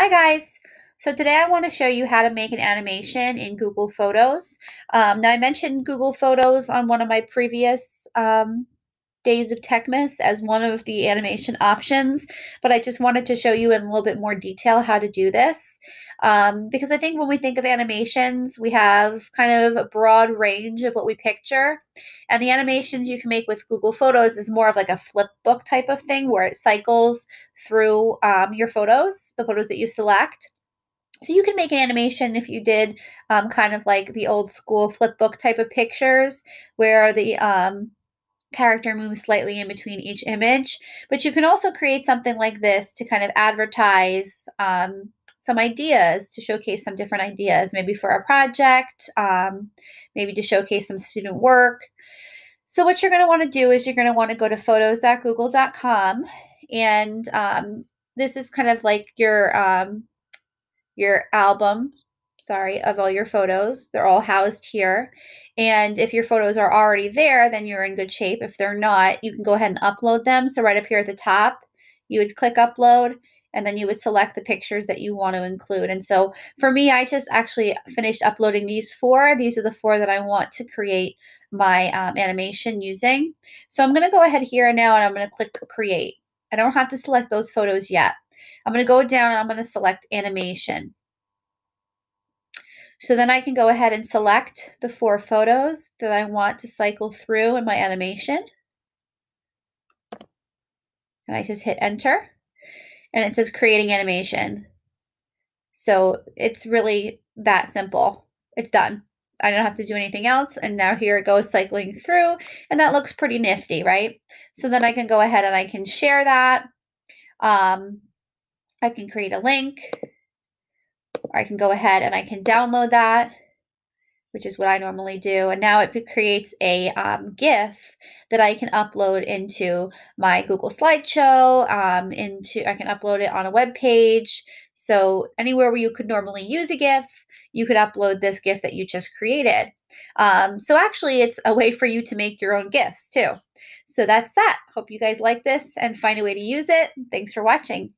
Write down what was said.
Hi guys! So today I want to show you how to make an animation in Google Photos. Um, now I mentioned Google Photos on one of my previous um, Days of Techmas as one of the animation options, but I just wanted to show you in a little bit more detail how to do this. Um, because I think when we think of animations, we have kind of a broad range of what we picture. And the animations you can make with Google Photos is more of like a flip book type of thing where it cycles through um, your photos, the photos that you select. So you can make an animation if you did um, kind of like the old school flip book type of pictures where the um, character moves slightly in between each image. But you can also create something like this to kind of advertise um, some ideas, to showcase some different ideas, maybe for a project, um, maybe to showcase some student work. So what you're going to want to do is you're going to want to go to photos.google.com and um, this is kind of like your um, your album sorry, of all your photos. They're all housed here. And if your photos are already there, then you're in good shape. If they're not, you can go ahead and upload them. So right up here at the top, you would click upload and then you would select the pictures that you want to include. And so for me, I just actually finished uploading these four. These are the four that I want to create my um, animation using. So I'm going to go ahead here now and I'm going to click create. I don't have to select those photos yet. I'm going to go down and I'm going to select animation. So then I can go ahead and select the four photos that I want to cycle through in my animation. And I just hit enter and it says creating animation. So it's really that simple. It's done. I don't have to do anything else. And now here it goes cycling through and that looks pretty nifty, right? So then I can go ahead and I can share that. Um, I can create a link I can go ahead and I can download that, which is what I normally do. And now it creates a um, GIF that I can upload into my Google Slideshow, um, into I can upload it on a web page. So anywhere where you could normally use a GIF, you could upload this GIF that you just created. Um, so actually, it's a way for you to make your own GIFs too. So that's that. Hope you guys like this and find a way to use it. Thanks for watching.